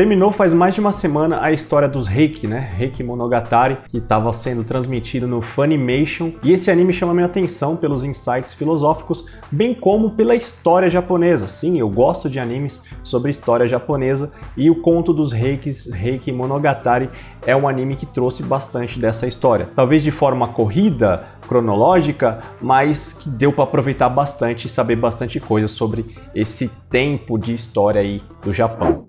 Terminou faz mais de uma semana a história dos Reiki, né? Reiki Monogatari, que estava sendo transmitido no Funimation. E esse anime chama minha atenção pelos insights filosóficos, bem como pela história japonesa. Sim, eu gosto de animes sobre história japonesa e o conto dos Reikis, Reiki Monogatari, é um anime que trouxe bastante dessa história. Talvez de forma corrida, cronológica, mas que deu para aproveitar bastante e saber bastante coisa sobre esse tempo de história aí do Japão.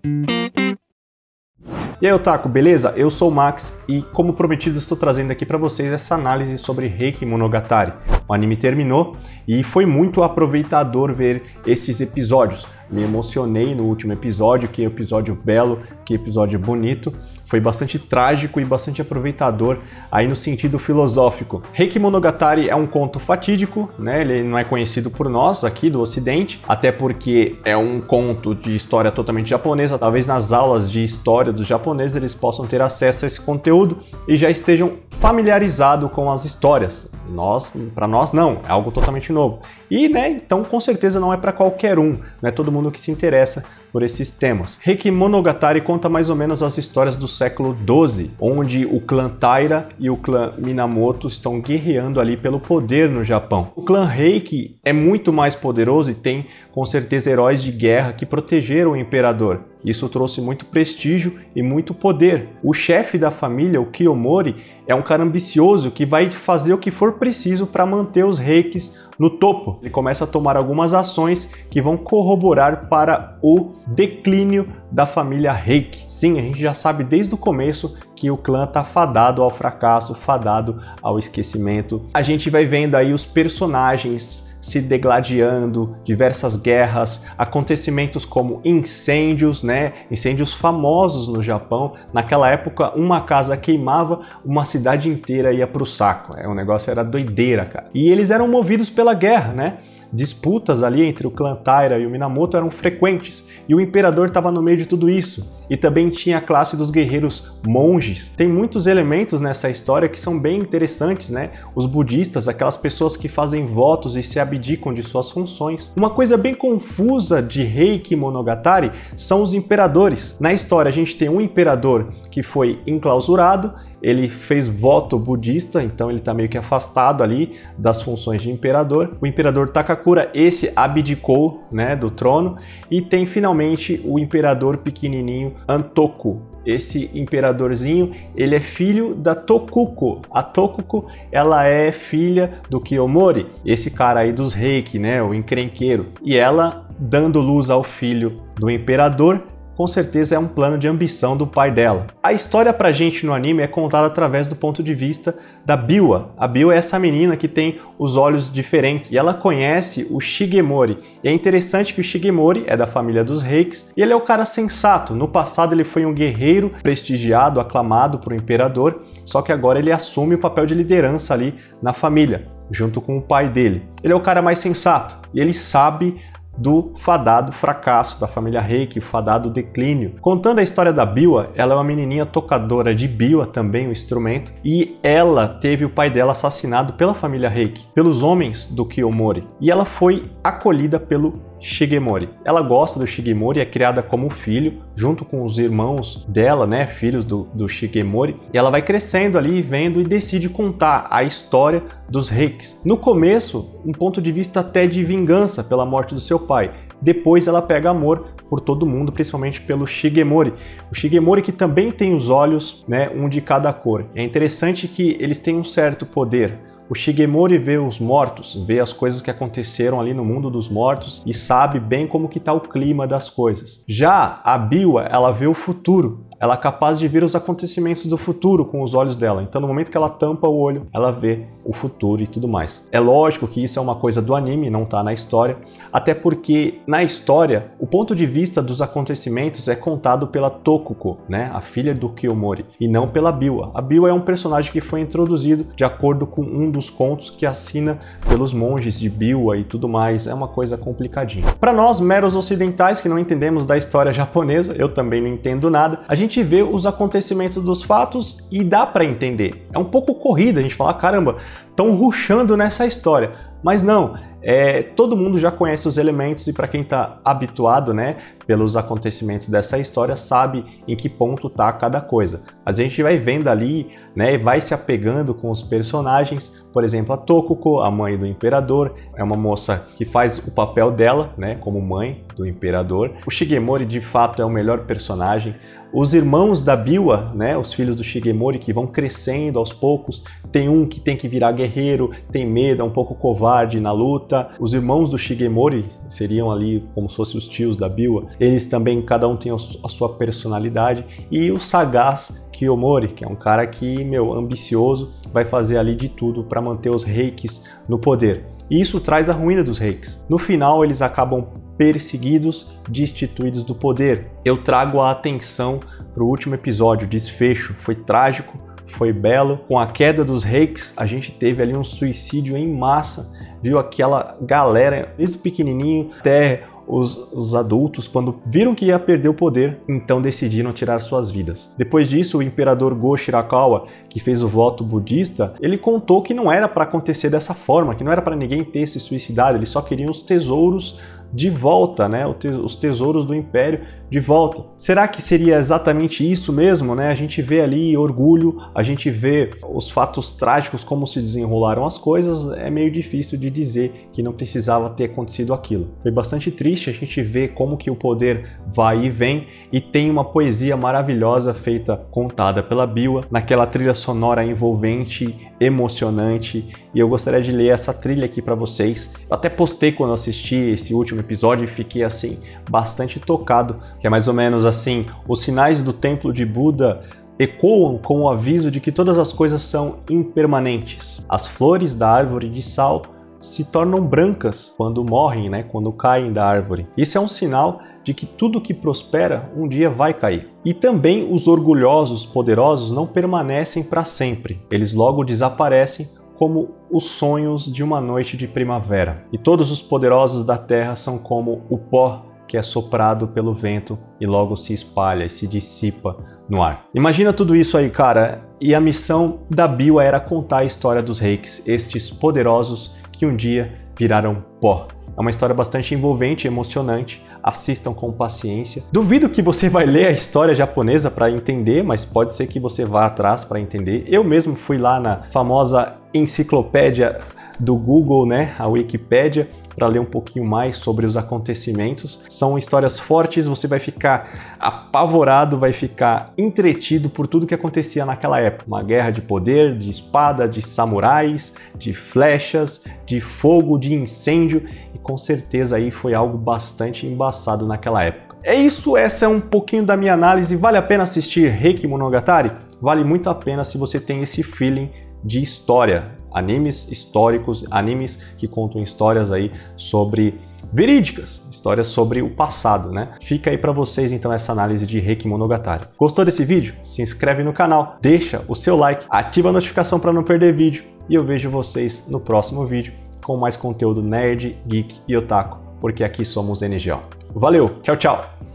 E aí, Otaku, beleza? Eu sou o Max e, como prometido, estou trazendo aqui para vocês essa análise sobre Reiki Monogatari. O anime terminou e foi muito aproveitador ver esses episódios. Me emocionei no último episódio, que episódio belo, que episódio bonito. Foi bastante trágico e bastante aproveitador aí no sentido filosófico. Reiki Monogatari é um conto fatídico, né? Ele não é conhecido por nós aqui do ocidente, até porque é um conto de história totalmente japonesa. Talvez nas aulas de história dos japoneses eles possam ter acesso a esse conteúdo e já estejam familiarizados com as histórias. Nós, para nós não, é algo totalmente novo. E, né, então com certeza não é para qualquer um, não é todo mundo que se interessa por esses temas. Reiki Monogatari conta mais ou menos as histórias do século XII, onde o clã Taira e o clã Minamoto estão guerreando ali pelo poder no Japão. O clã Reiki é muito mais poderoso e tem com certeza heróis de guerra que protegeram o imperador. Isso trouxe muito prestígio e muito poder. O chefe da família, o Kiyomori, é um cara ambicioso que vai fazer o que for preciso para manter os reikis no topo. Ele começa a tomar algumas ações que vão corroborar para o declínio da família Reiki. Sim, a gente já sabe desde o começo que o clã tá fadado ao fracasso, fadado ao esquecimento. A gente vai vendo aí os personagens se degladiando, diversas guerras, acontecimentos como incêndios, né? Incêndios famosos no Japão. Naquela época, uma casa queimava, uma cidade inteira ia pro saco. É, o negócio era doideira, cara. E eles eram movidos pela guerra, né? Disputas ali entre o clã Taira e o Minamoto eram frequentes, e o imperador estava no meio de tudo isso. E também tinha a classe dos guerreiros monges. Tem muitos elementos nessa história que são bem interessantes, né? Os budistas, aquelas pessoas que fazem votos e se abdicam de suas funções. Uma coisa bem confusa de Reiki Monogatari são os imperadores. Na história a gente tem um imperador que foi enclausurado ele fez voto budista, então ele está meio que afastado ali das funções de imperador. O imperador Takakura, esse abdicou né, do trono, e tem finalmente o imperador pequenininho Antoku. Esse imperadorzinho, ele é filho da Tokuko. A Tokuko, ela é filha do Kiyomori, esse cara aí dos Reiki, né, o encrenqueiro. E ela, dando luz ao filho do imperador, com certeza é um plano de ambição do pai dela. A história pra gente no anime é contada através do ponto de vista da Biwa. A Biwa é essa menina que tem os olhos diferentes e ela conhece o Shigemori. E é interessante que o Shigemori é da família dos Reikis e ele é o cara sensato. No passado ele foi um guerreiro prestigiado, aclamado por um imperador, só que agora ele assume o papel de liderança ali na família junto com o pai dele. Ele é o cara mais sensato e ele sabe do fadado fracasso da família Reiki, o fadado declínio. Contando a história da Biwa, ela é uma menininha tocadora de Biwa, também o instrumento, e ela teve o pai dela assassinado pela família Reiki, pelos homens do Kiyomori, e ela foi acolhida pelo Shigemori. Ela gosta do Shigemori, é criada como filho, junto com os irmãos dela, né, filhos do, do Shigemori, e ela vai crescendo ali, vendo e decide contar a história dos reis. No começo, um ponto de vista até de vingança pela morte do seu pai. Depois ela pega amor por todo mundo, principalmente pelo Shigemori. O Shigemori que também tem os olhos, né, um de cada cor. É interessante que eles têm um certo poder o Shigemori vê os mortos, vê as coisas que aconteceram ali no mundo dos mortos e sabe bem como que está o clima das coisas. Já a Biwa, ela vê o futuro, ela é capaz de ver os acontecimentos do futuro com os olhos dela. Então, no momento que ela tampa o olho, ela vê o futuro e tudo mais. É lógico que isso é uma coisa do anime, não está na história, até porque na história o ponto de vista dos acontecimentos é contado pela Tokuko, né, a filha do Kiyomori, e não pela Biwa. A Biwa é um personagem que foi introduzido de acordo com um dos contos que assina pelos monges de Biwa e tudo mais. É uma coisa complicadinha. Para nós meros ocidentais que não entendemos da história japonesa, eu também não entendo nada, a gente vê os acontecimentos dos fatos e dá para entender. É um pouco corrida a gente falar, caramba, estão ruxando nessa história. Mas não, é, todo mundo já conhece os elementos e para quem está habituado, né, pelos acontecimentos dessa história, sabe em que ponto tá cada coisa. A gente vai vendo ali, né, e vai se apegando com os personagens. Por exemplo, a Tokuko, a mãe do imperador, é uma moça que faz o papel dela, né, como mãe do imperador. O Shigemori de fato é o melhor personagem. Os irmãos da Biwa, né, os filhos do Shigemori, que vão crescendo aos poucos, tem um que tem que virar guerreiro, tem medo, é um pouco covarde na luta. Os irmãos do Shigemori seriam ali como se fossem os tios da Biwa. Eles também, cada um tem a sua personalidade. E o sagaz Kiyomori, que é um cara que, meu, ambicioso, vai fazer ali de tudo para manter os reikis no poder. E isso traz a ruína dos reis. No final, eles acabam perseguidos, destituídos do poder. Eu trago a atenção para o último episódio, desfecho. Foi trágico, foi belo. Com a queda dos reis, a gente teve ali um suicídio em massa. Viu aquela galera, desde o pequenininho até os, os, adultos, quando viram que ia perder o poder, então decidiram tirar suas vidas. Depois disso, o imperador Go Shirakawa, que fez o voto budista, ele contou que não era para acontecer dessa forma, que não era para ninguém ter se suicidado, eles só queriam os tesouros de volta, né? Os tesouros do império de volta. Será que seria exatamente isso mesmo, né? A gente vê ali orgulho, a gente vê os fatos trágicos como se desenrolaram as coisas, é meio difícil de dizer que não precisava ter acontecido aquilo. Foi bastante triste a gente ver como que o poder vai e vem e tem uma poesia maravilhosa feita contada pela Biwa, naquela trilha sonora envolvente, emocionante, e eu gostaria de ler essa trilha aqui para vocês. Eu até postei quando assisti esse último episódio e fiquei assim bastante tocado que é mais ou menos assim: os sinais do templo de Buda ecoam com o aviso de que todas as coisas são impermanentes. As flores da árvore de sal se tornam brancas quando morrem, né, quando caem da árvore. Isso é um sinal de que tudo que prospera um dia vai cair. E também os orgulhosos, poderosos não permanecem para sempre. Eles logo desaparecem como os sonhos de uma noite de primavera. E todos os poderosos da terra são como o pó que é soprado pelo vento e logo se espalha e se dissipa no ar. Imagina tudo isso aí, cara. E a missão da Bill era contar a história dos reis, estes poderosos que um dia viraram pó. É uma história bastante envolvente emocionante. Assistam com paciência. Duvido que você vai ler a história japonesa para entender, mas pode ser que você vá atrás para entender. Eu mesmo fui lá na famosa enciclopédia do Google, né, a Wikipédia, para ler um pouquinho mais sobre os acontecimentos. São histórias fortes, você vai ficar apavorado, vai ficar entretido por tudo que acontecia naquela época. Uma guerra de poder, de espada, de samurais, de flechas, de fogo, de incêndio e com certeza aí foi algo bastante embaçado naquela época. É isso, essa é um pouquinho da minha análise. Vale a pena assistir Reiki Monogatari? Vale muito a pena se você tem esse feeling de história, animes históricos, animes que contam histórias aí sobre verídicas, histórias sobre o passado, né? Fica aí para vocês então essa análise de Reiki Monogatari. Gostou desse vídeo? Se inscreve no canal, deixa o seu like, ativa a notificação para não perder vídeo e eu vejo vocês no próximo vídeo com mais conteúdo nerd, geek e otaku, porque aqui somos NGO. Valeu, tchau, tchau!